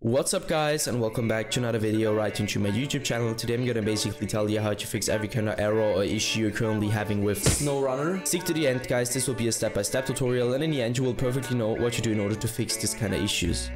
What's up guys and welcome back to another video right into my YouTube channel. Today I'm gonna basically tell you how to fix every kind of error or issue you're currently having with SnowRunner. Stick to the end guys, this will be a step-by-step -step tutorial and in the end you will perfectly know what to do in order to fix this kind of issues.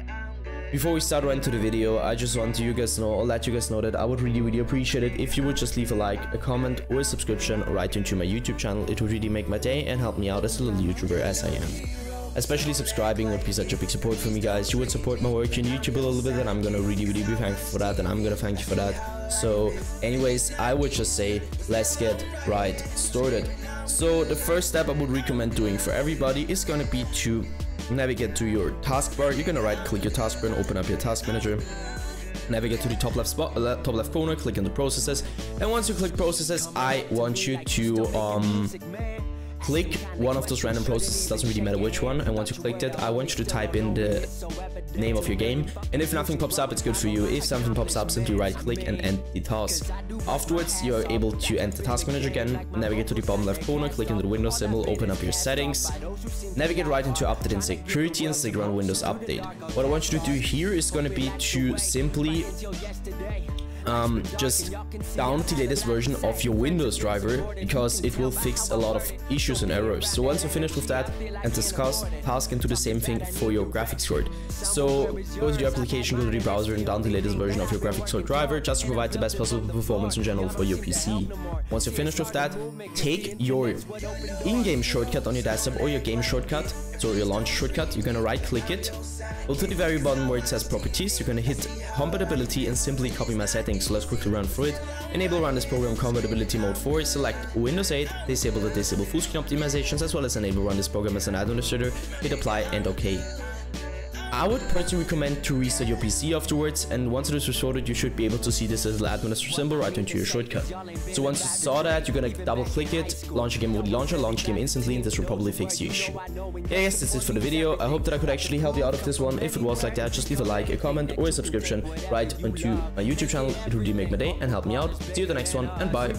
Before we start right into the video, I just want to you guys know or let you guys know that I would really really appreciate it if you would just leave a like, a comment or a subscription right into my YouTube channel. It would really make my day and help me out as a little YouTuber as I am. Especially subscribing would be such a big support for me guys. You would support my work in YouTube a little bit and I'm gonna really really be thankful for that and I'm gonna thank you for that. So anyways, I would just say let's get right started. So the first step I would recommend doing for everybody is gonna be to navigate to your taskbar. You're gonna right click your taskbar and open up your task manager navigate to the top left spot top left corner click on the processes and once you click processes i want you to um click one of those random processes, doesn't really matter which one, and once you clicked it, I want you to type in the name of your game, and if nothing pops up, it's good for you. If something pops up, simply right click and end the task. Afterwards, you're able to enter Task Manager again, navigate to the bottom left corner, click into the Windows symbol, open up your settings, navigate right into Update and Security, and stick around Windows Update. What I want you to do here is going to be to simply um, just download the latest version of your Windows driver because it will fix a lot of issues and errors. So once you're finished with that and discuss task and do the same thing for your graphics card. So go to the application, go to the browser and download the latest version of your graphics card driver just to provide the best possible performance in general for your PC. Once you're finished with that, take your in-game shortcut on your desktop or your game shortcut, so your launch shortcut, you're gonna right click it, go to the very bottom where it says properties, you're gonna hit compatibility and simply copy my settings settings, so let's quickly run through it. Enable run this program compatibility mode 4, select Windows 8, disable the disable full screen optimizations as well as enable run this program as an administrator, hit apply and OK. I would personally recommend to reset your PC afterwards and once it is restored you should be able to see this little administrator symbol right into your shortcut. So once you saw that you're gonna double click it, launch a game with launcher, launch game instantly and this will probably fix your issue. Yeah guys that's it for the video, I hope that I could actually help you out of this one, if it was like that just leave a like, a comment or a subscription right onto my YouTube channel, it would really make my day and help me out. See you the next one and bye.